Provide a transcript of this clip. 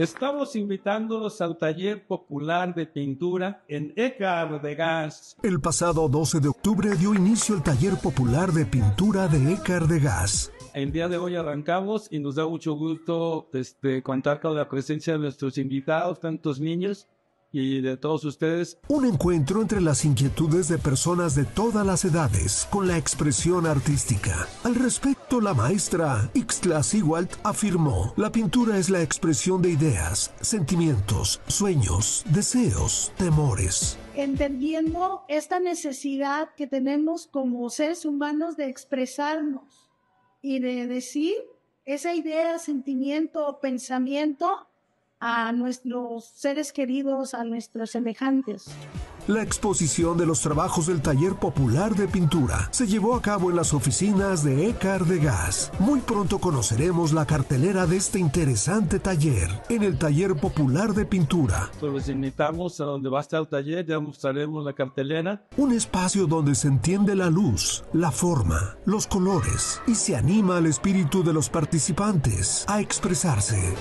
Estamos invitándolos al taller popular de pintura en Écar de Gas. El pasado 12 de octubre dio inicio el taller popular de pintura de Écar de Gas. El día de hoy arrancamos y nos da mucho gusto este, contar con la presencia de nuestros invitados, tantos niños y de todos ustedes. Un encuentro entre las inquietudes de personas de todas las edades con la expresión artística. Al respecto, la maestra Ixtla Sigwalt afirmó, la pintura es la expresión de ideas, sentimientos, sueños, deseos, temores. Entendiendo esta necesidad que tenemos como seres humanos de expresarnos y de decir esa idea, sentimiento o pensamiento a nuestros seres queridos, a nuestros semejantes. La exposición de los trabajos del taller popular de pintura se llevó a cabo en las oficinas de Ecar de Gas. Muy pronto conoceremos la cartelera de este interesante taller en el taller popular de pintura. Pues los invitamos a donde va a estar el taller, ya mostraremos la cartelera. Un espacio donde se entiende la luz, la forma, los colores y se anima al espíritu de los participantes a expresarse.